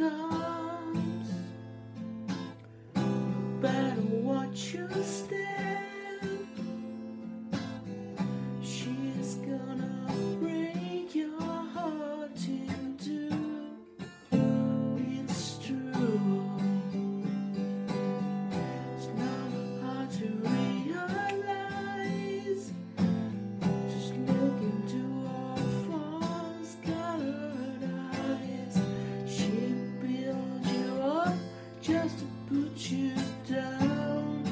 come. Just to put you down.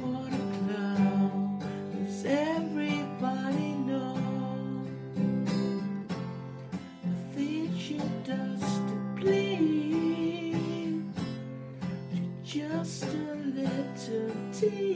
What a clown! Does everybody know the things she does to please? Just a little tease.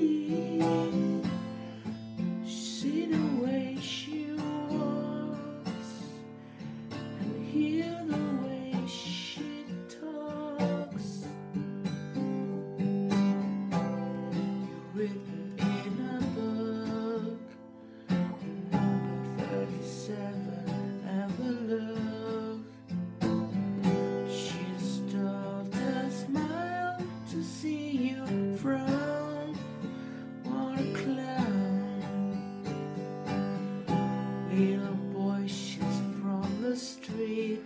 37, ever look. She stole a smile to see you frown. What a clown. Little boy, she's from the street.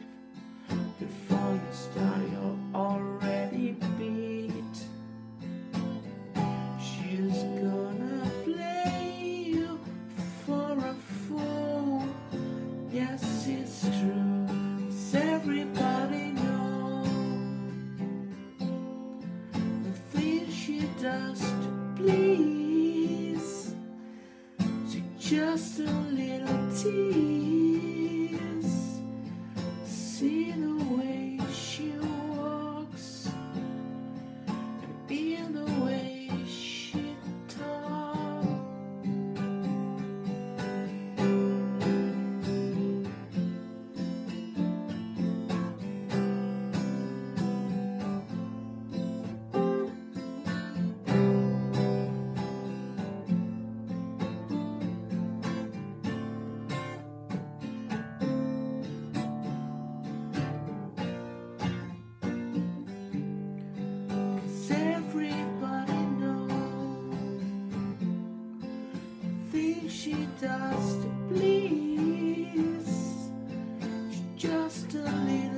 dust, please, to just a little tease. she does to please. She's just a little.